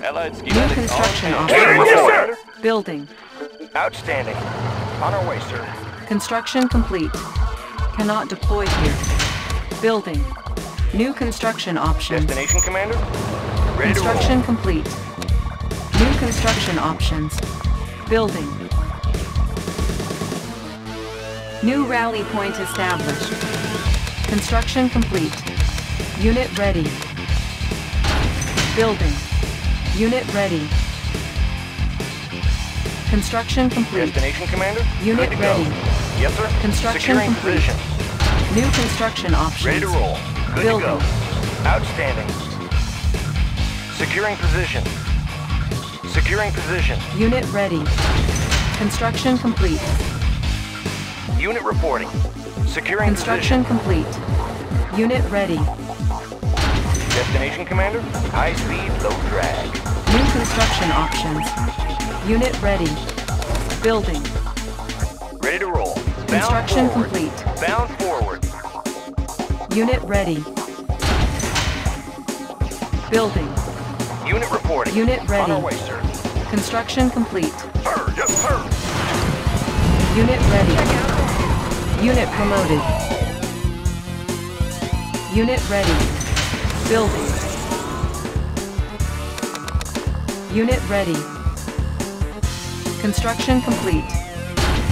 Allied New construction hand. Yes, sir. Building. Outstanding. On our way, sir. Construction complete. Cannot deploy here. Building. New construction options. Destination, Commander? Ready Construction complete. New construction options. Building. New rally point established. Construction complete. Unit ready. Building. Unit ready. Construction complete. Destination, Commander? Unit ready. Go. Yes, sir. Construction Securing complete. position. New construction options. Ready to roll. Good Building. to go. Outstanding. Securing position. Securing position. Unit ready. Construction complete. Unit reporting. Securing Construction complete. Unit ready. Destination, Commander? High speed, low drag. New construction options. Unit ready. Building. Ready to roll. Bound Construction forward. complete. Bound forward. Unit ready. Building. Unit reporting. Unit On ready. our way, sir. Construction complete. Sir, yes, sir. Unit ready. Unit promoted. Unit ready. Building. Unit ready. Construction complete.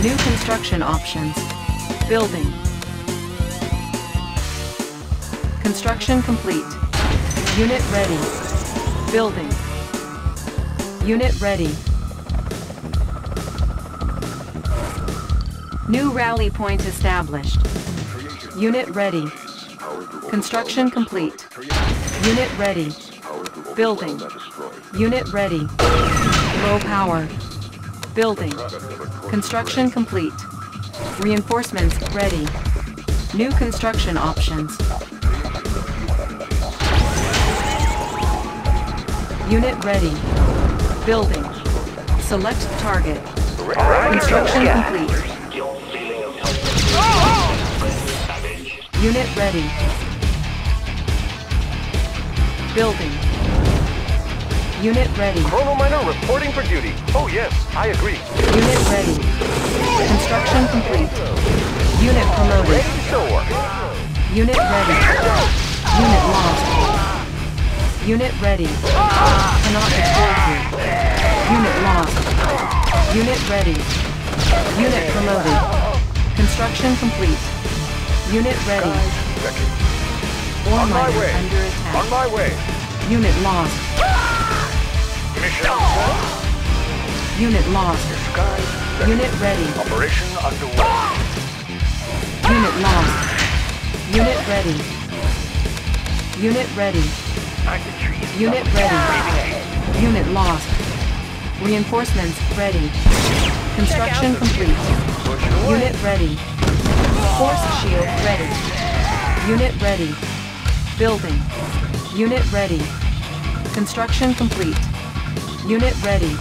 New construction options. Building. Construction complete. Unit ready. Building. Unit ready. New rally point established. Unit ready. Construction complete. Unit ready. Building. Unit ready. Low power. Building. Construction complete. Reinforcements ready. New construction options. Unit ready. Building. Select target. Construction complete. Unit ready. Building. Unit ready. Chrono Miner reporting for duty. Oh, yes, I agree. Unit ready. Construction complete. Unit promoted. Ready to soar. Unit ready. Unit lost. Unit ready. Cannot deploy here. Unit lost. Unit ready. Unit promoted. Construction complete. Unit ready. Ore On my way. under On my way. Unit lost. Mission Unit lost. Sky. Unit ready. Operation underway. Unit lost. Unit ready. Unit ready. Unit ready. Unit lost. Reinforcements ready. Construction complete. Unit ready. Force shield ready. Unit ready. Building. Unit ready. Construction complete. Unit ready.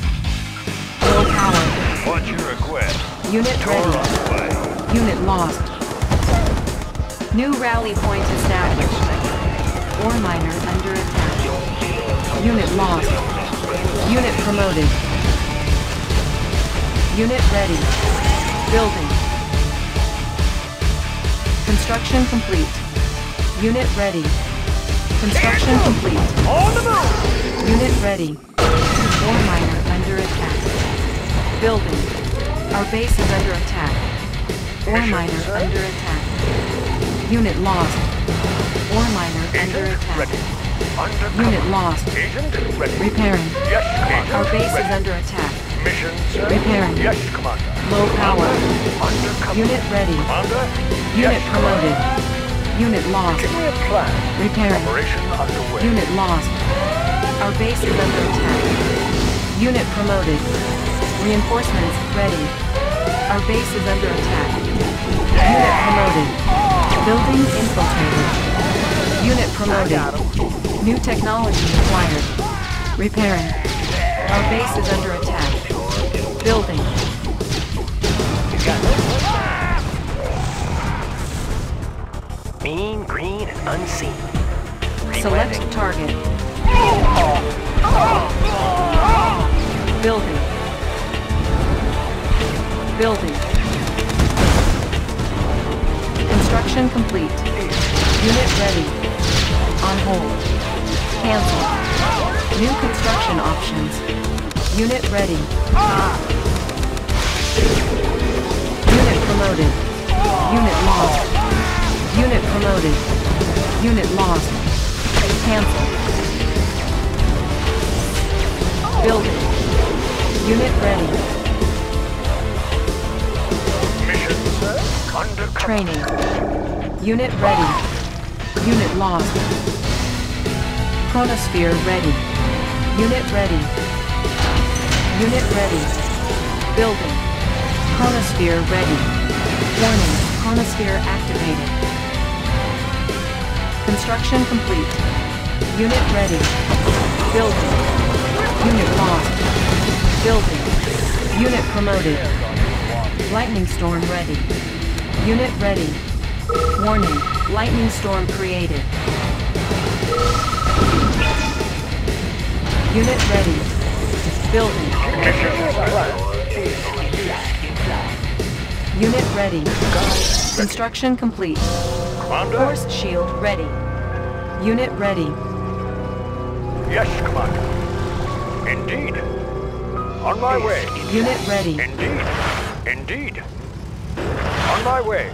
Low power. What's your request? Unit ready. Unit lost. New rally point established. Ore miner under attack. Unit lost. Unit promoted. Unit ready. Building. Construction complete. Unit ready. Construction complete. On the move! Unit ready. Ore miner under attack. Building. Our base is under attack. Ore miner under attack. Unit lost. Ore miner under attack. ready. Undercover. Unit lost. Agent ready. Repairing. Yes, Commander. Our base is under attack. Mission, sir. Repairing. Yes, Commander. Low power. Undercover. Unit ready. Commander. Unit yes, promoted. Unit lost. Give me a plan. Repairing. Operation underway. Unit lost. Our base is under attack. Unit promoted. Reinforcements ready. Our base is under attack. Unit promoted. Building infiltrated. Unit promoted. New technology acquired. Repairing. Our base is under attack. Building. Mean, green, and unseen. Select target. Building. Building. Construction complete. Unit ready. On hold. Cancel. New construction options. Unit ready. Unit promoted. Unit lost. Unit promoted. Unit lost. Cancel. Building. Unit ready. Mission under Training. Unit ready. Unit lost. Chronosphere ready. Unit ready. Unit ready. Building. Chronosphere ready. Warning. Chronosphere activated. Construction complete. Unit ready. Building. Unit lost. Building. Unit promoted. Lightning storm ready. Unit ready. Warning. Lightning storm created. Unit ready. Building. Unit ready. Construction complete. Force shield ready. Unit ready. Yes, Commander. Indeed. On my way. Unit ready. Indeed. Indeed. On my way.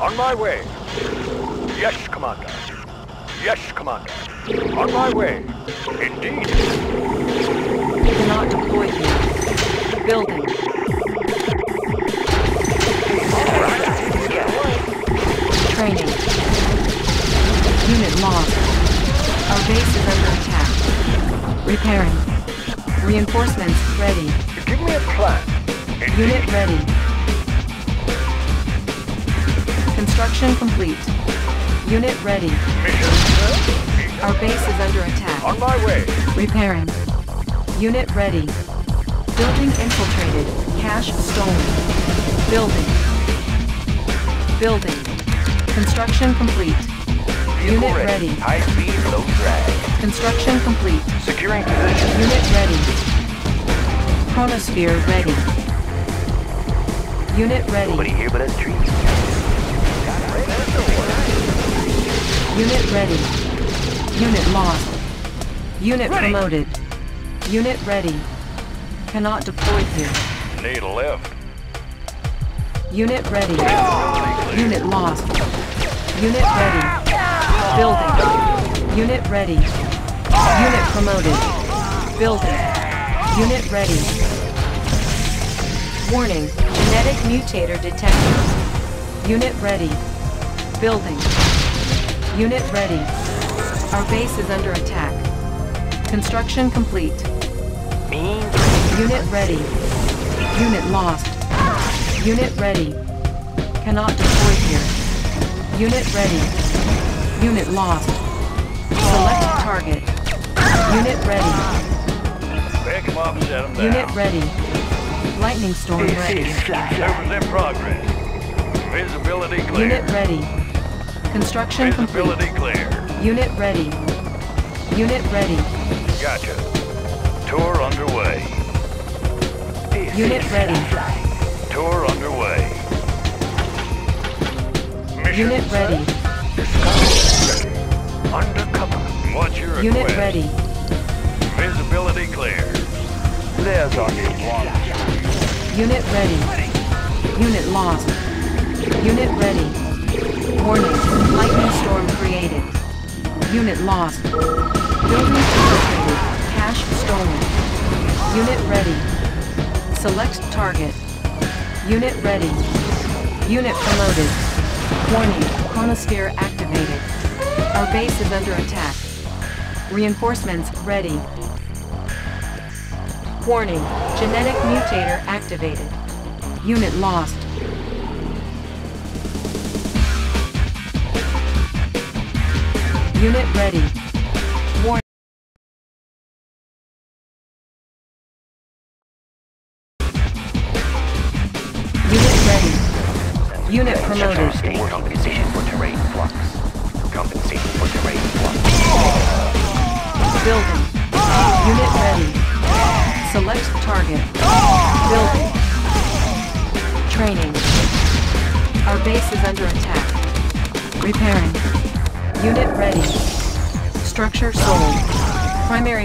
On my way. Yes, Commander. Yes, Commander. On my way. Indeed. Cannot deploy here. Building. Attack. Repairing. Reinforcements ready. Give me a plan. Unit ready. Construction complete. Unit ready. Mission. Our base is under attack. On my way. Repairing. Unit ready. Building infiltrated. Cache stolen. Building. Building. Construction complete. Unit ready. High speed, low drag. Construction complete. Securing position. Unit ready. Chronosphere ready. Unit ready. Nobody here but us trees. Unit ready. Unit lost. Unit Ready. promoted. Unit ready. Cannot deploy here. Need a lift. Unit ready. Unit lost. Unit ready. Building. Unit ready. Unit promoted. Building. Unit ready. Warning. Genetic mutator detected. Unit ready. Building. Unit ready. Our base is under attack. Construction complete. Unit ready. Unit lost. Unit ready. Cannot deploy here. Unit ready. Unit lost. Select target. Unit ready. Pick 'em up, set 'em down. Unit ready. Lightning storm ready. Servers in progress. Visibility clear. Unit ready. Construction complete. Visibility clear. Unit ready. Unit ready. Gotcha. Tour underway. Unit ready. Tour underway. Mission Unit set. ready. Discovery ready. Undercover. What's your Unit request? ready. Visibility clear. There's our Unit ready. Unit lost. Unit ready. Warning. Lightning storm created. Unit lost. Building infiltrated. Cash stolen. Unit ready. Select target. Unit ready. Unit promoted. Warning. Chronosphere activated. Our base is under attack. Reinforcements ready. Warning. Genetic mutator activated. Unit lost. Unit ready.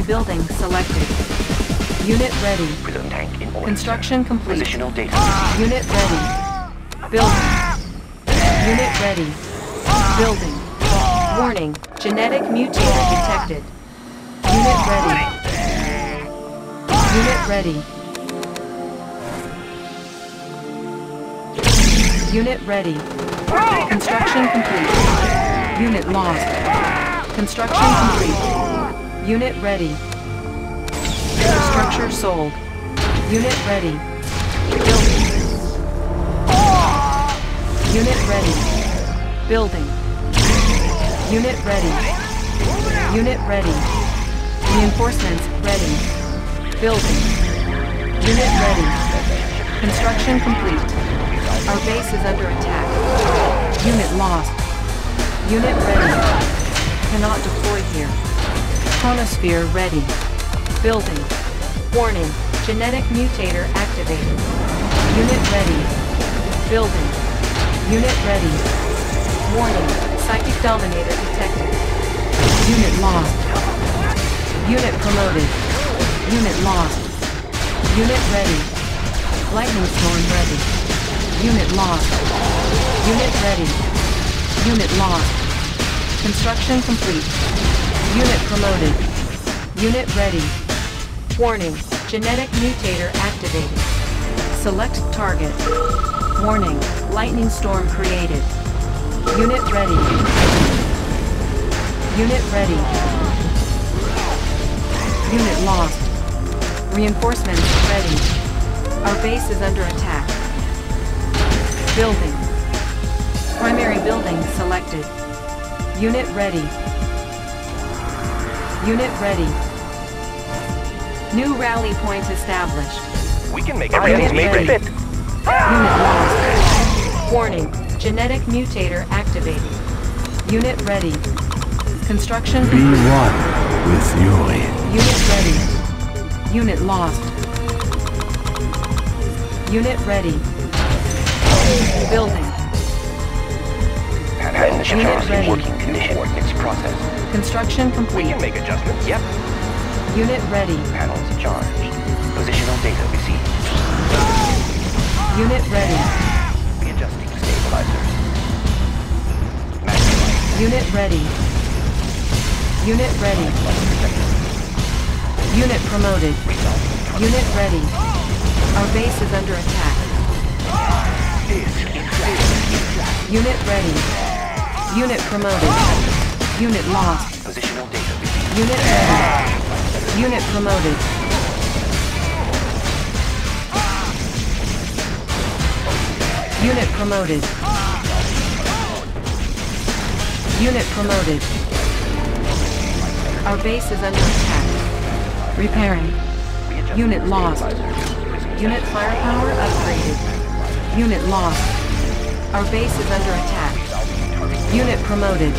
Building selected. Unit ready. Prism tank in order. Construction complete. Positional data. Unit ready. Building. Unit ready. Building. Warning. Genetic mutator detected. Unit ready. Unit ready. Unit ready. Construction complete. Unit lost. Construction complete. Unit ready. Structure sold. Unit ready. Building. Unit ready. Building. Unit ready. Unit ready. Reinforcements ready. Building. Unit ready. Construction complete. Our base is under attack. Unit lost. Unit ready. Cannot deploy here. Chronosphere ready. Building. Warning. Genetic mutator activated. Unit ready. Building. Unit ready. Warning. Psychic dominator detected. Unit lost. Unit promoted. Unit lost. Unit ready. Lightning storm ready. Unit lost. Unit ready. Unit lost. Construction complete. Unit promoted. Unit ready. Warning. Genetic mutator activated. Select target. Warning. Lightning storm created. Unit ready. Unit ready. Unit lost. Reinforcements ready. Our base is under attack. Building. Primary building selected. Unit ready. Unit ready. New rally point established. We can make everything made ready. fit. Unit lost. Warning. Genetic mutator activated. Unit ready. Construction Be one with Yuri. Unit ready. Unit lost. Unit ready. Building. Unit ready. working condition, coordinates processed. Construction complete. We can make adjustments. Yep. Unit ready. Panels charged. Positional data received. Unit ready. Readjusting stabilizers. Maximize Unit ready. Unit ready. Unit promoted. Unit ready. Our base is under attack. Unit ready. Unit promoted. Unit lost. positional data. Unit ready. Unit promoted. Unit promoted. Unit promoted. Our base is under attack. Repairing. Unit lost. Unit firepower upgraded. Unit lost. Our base is under attack. Unit promoted.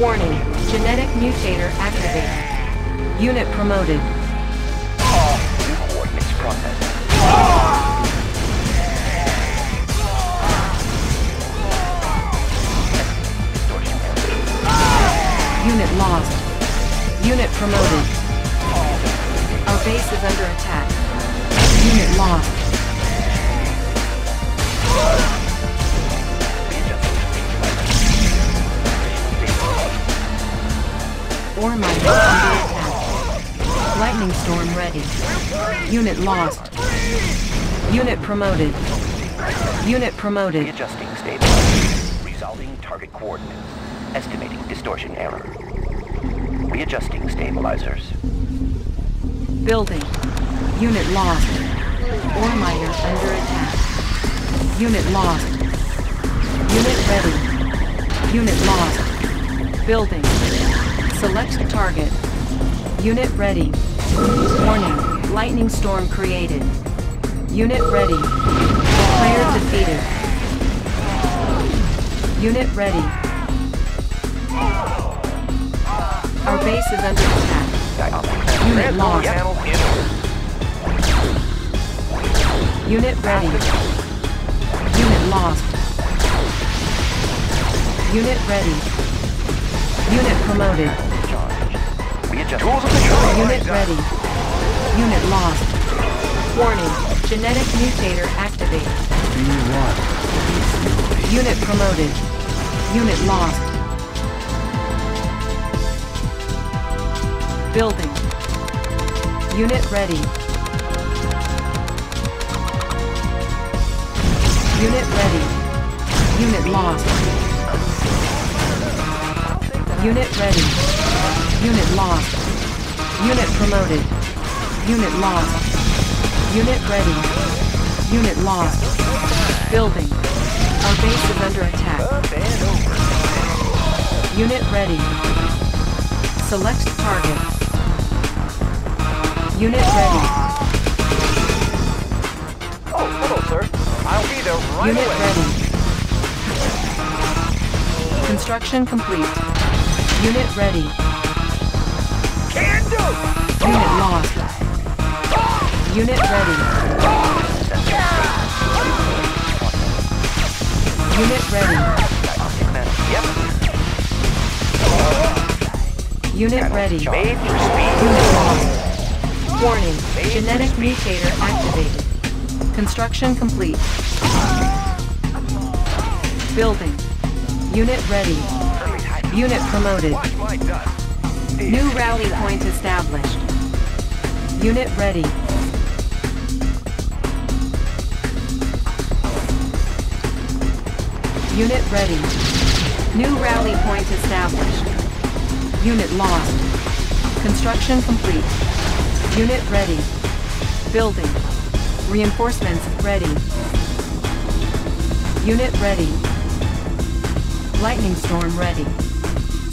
Warning. Genetic mutator activated. Unit promoted. Unit lost. Unit promoted. Our base is under attack. Unit lost. Ore miner under attack. Lightning storm ready. Unit lost. Unit promoted. Unit promoted. Readjusting stabilizers. Resolving target coordinates. Estimating distortion error. Readjusting stabilizers. Building. Unit lost. Ore miner under attack. Unit lost. Unit ready. Unit lost. Building. Select target. Unit ready. Warning. Lightning storm created. Unit ready. Player defeated. Unit ready. Our base is under attack. Unit lost. Unit ready. Unit lost. Unit ready. Unit promoted. Tools of the trade. Unit ready. Unit lost. Warning. Genetic mutator activated. Unit promoted. Unit lost. Building. Unit ready. Unit ready. Unit lost. Unit ready. Unit lost. Unit promoted. Unit lost. Unit ready. Unit lost. Building. Our base is under attack. Up and over. Unit ready. Select target. Unit ready. Oh, hello, sir. I'll be there right Unit away. ready. Construction complete. Unit ready. Unit lost. Unit ready. Unit ready. Yep. Unit ready. Made for. Unit lost. Warning. Genetic mutator activated. Construction complete. Building. Unit ready. Unit promoted. New rally point established. Unit ready. Unit ready. New rally point established. Unit lost. Construction complete. Unit ready. Building. Reinforcements ready. Unit ready. Lightning storm ready.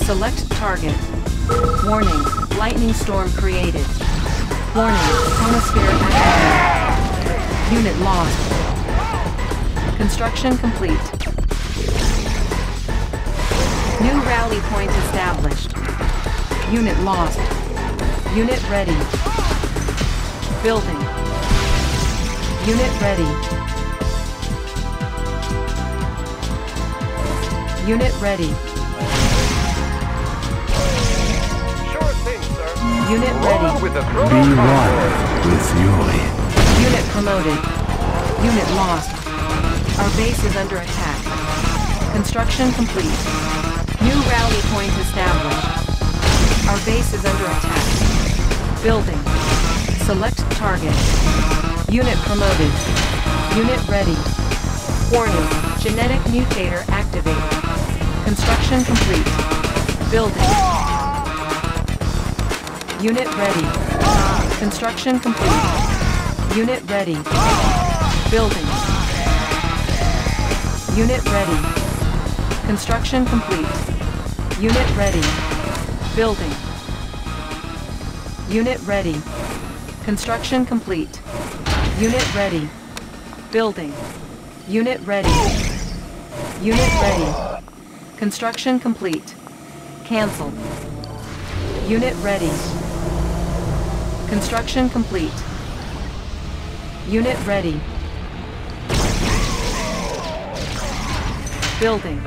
Select target. Warning. Lightning storm created. Warning. Chronosphere activated. Unit lost. Construction complete. New rally point established. Unit lost. Unit ready. Building. Unit ready. Unit ready. Unit ready. with the Be one with Yuri. Unit promoted. Unit lost. Our base is under attack. Construction complete. New rally point established. Our base is under attack. Building. Select target. Unit promoted. Unit ready. Warning. Genetic mutator activated. Construction complete. Building. Unit ready. Construction complete. Unit ready. Building. Unit ready. Construction complete. Unit ready. Building. Unit ready. Construction complete. Unit ready. Building. Unit ready. Unit ready. Construction complete. Cancel. Unit ready. Construction complete. Unit ready. Building.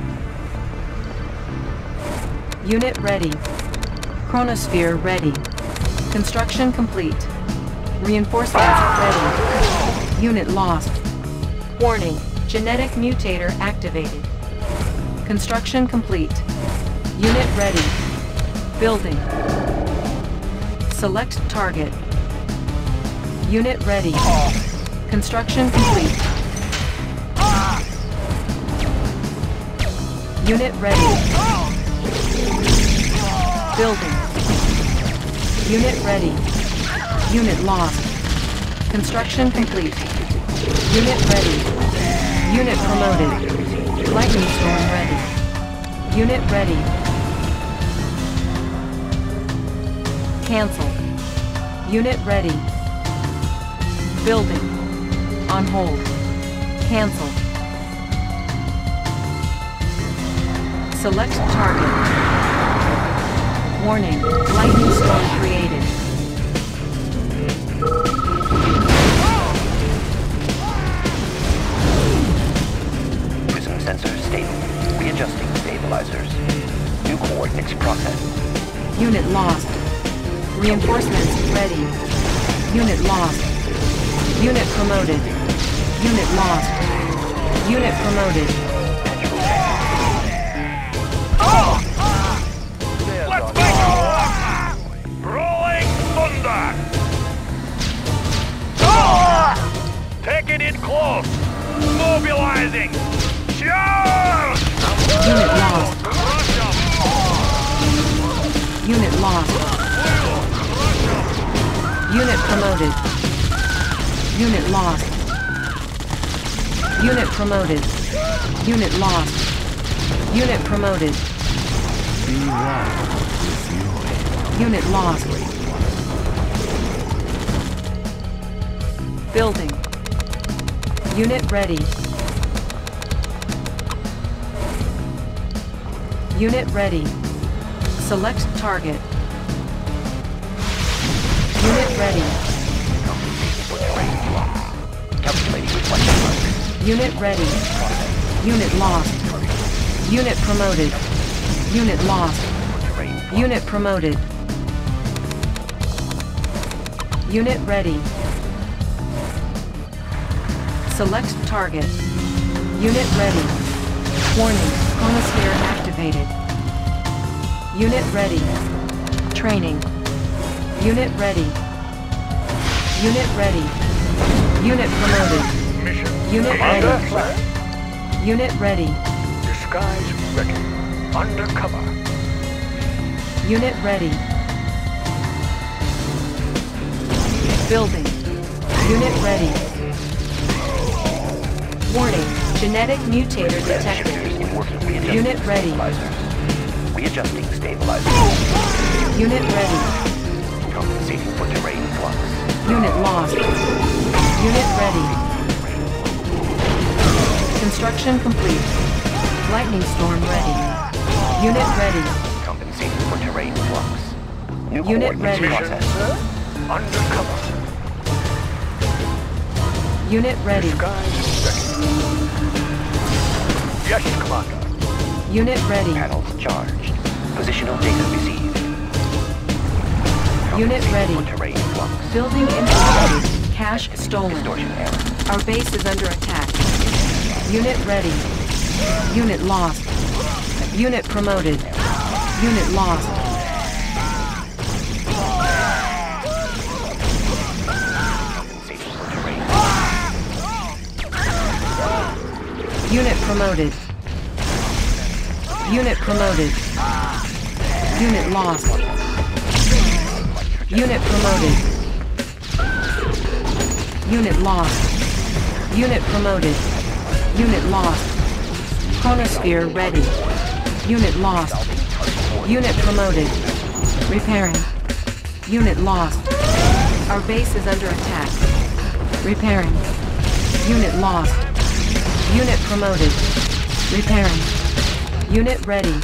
Unit ready. Chronosphere ready. Construction complete. Reinforcements ready. Unit lost. Warning. Genetic mutator activated. Construction complete. Unit ready. Building. Select target. Unit ready. Construction complete. Unit ready. Building. Unit ready. Unit lost. Construction complete. Unit ready. Unit promoted. Lightning storm ready. Unit ready. Cancel. Unit ready. Building. On hold. Cancel. Select target. Warning, lightning storm created. Prism sensor stable. Readjusting stabilizers. New coordinates processed. Unit lost. Reinforcements ready. Unit lost. Unit promoted. Unit lost. Unit promoted. Let's make! Rolling thunder! Taking it in close! Mobilizing! Promoted. Unit lost. Unit promoted. Unit lost. Unit promoted. Unit lost. Building. Unit ready. Unit ready. Select target. Unit ready. Unit ready. Unit lost. Unit promoted. Unit lost. Unit promoted. Unit ready. Select target. Unit ready. Warning, chronosphere activated. Unit ready. Training. Unit ready. Unit ready. Unit promoted. Mission Unit Commander, ready. Unit ready. Disguise ready. Undercover. Unit ready. Building. Unit ready. Warning, genetic mutator detected. Shifters in working readjusting Unit ready. Readjusting stabilizers. Unit ready. Compensating for terrain flux. Unit lost. Unit ready. Construction complete. Lightning storm ready. Unit ready. Compensating for terrain flux. New Unit ready. processed. Undercover. Unit ready. Yes, Commander. Unit ready. Panels charged. Positional data received. Unit ready. Flux. Building infiltrated. Cache stolen. Our base is under attack. Unit ready. Unit lost. Unit promoted. Unit lost. Unit promoted. Unit promoted. Unit lost. Unit promoted. Unit lost. Unit promoted. Unit lost. Chronosphere ready. Unit lost. Unit promoted. Repairing. Unit lost. Our base is under attack. Repairing. Unit lost. Unit promoted. Repairing. Unit ready.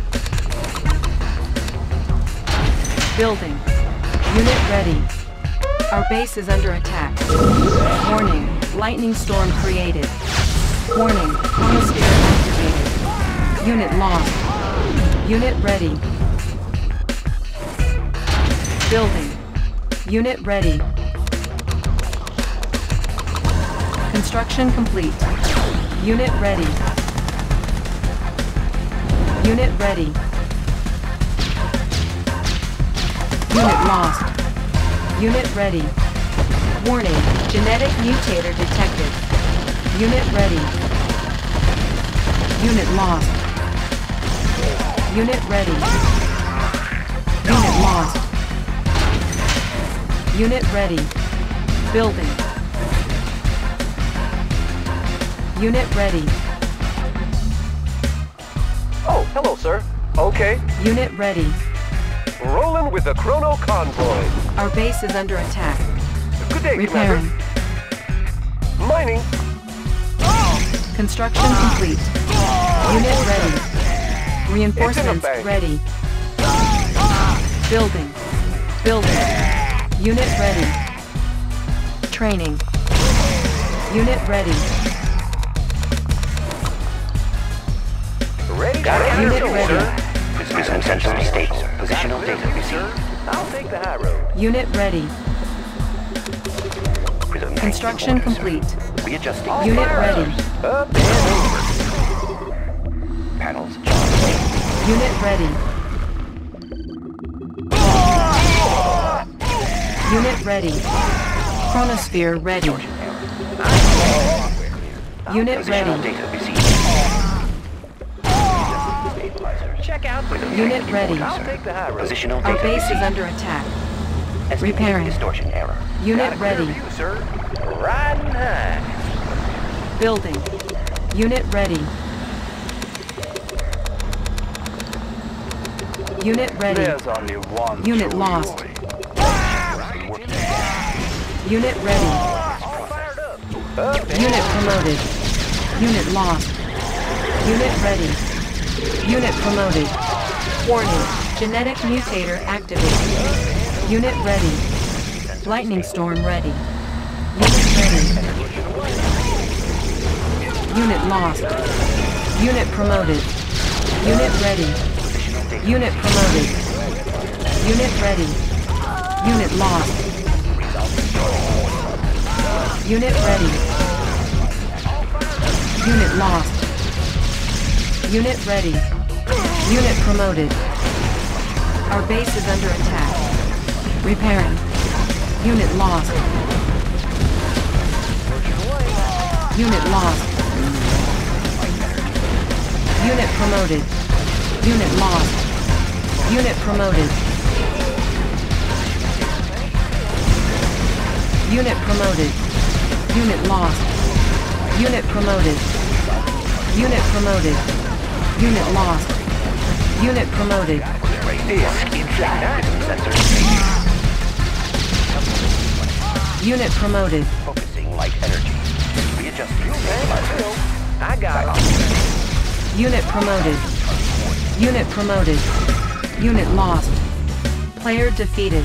Building. Unit ready. Our base is under attack. Warning. Lightning storm created. Warning. Chronosphere activated. Unit lost. Unit ready. Building. Unit ready. Construction complete. Unit ready. Unit ready. Unit lost. Unit ready. Warning, genetic mutator detected. Unit ready. Unit lost. Unit ready. Unit lost. Unit ready. Building. Unit ready. Oh, hello, sir. Okay. Unit ready. Rolling with the Chrono Convoy. Our base is under attack. Good day, Repairing. Commander. Mining. Construction complete. Unit ready. Reinforcements ready. Building. Building. Unit ready. Training. Unit ready. Ready? Got it. Unit ready. Prism sensor stable. Positional data received. I'll take the high road. Unit ready. Construction complete. Readjusting. Unit ready. Up and over. Panels charged. Unit ready. Unit ready. Chronosphere ready. Unit ready. Data received. Stabilizer. Check out. Prism Unit ready. sir. take the high road. Positional Our data base is under attack. Estimated repairing. Distortion error. Unit ready. view, sir. Riding high. Building. Unit ready. Unit ready. only one Unit lost. Unit ready. Up and Unit promoted. Unit lost. Unit ready. Unit promoted. Warning. Genetic mutator activated. Unit ready. Lightning storm ready. Unit ready. Unit lost. Unit promoted. Unit ready. Unit promoted. Unit ready. Unit lost. Unit ready. Unit lost. Unit ready. Unit promoted. Our base is under attack. Repairing. Unit lost. Unit lost. Unit promoted. Unit lost. Unit promoted. Unit promoted. Unit lost. Unit promoted. Unit promoted. Unit lost. Unit promoted. Unit promoted. focusing light energy. I got it. Unit promoted. Unit promoted. Unit lost. Player defeated.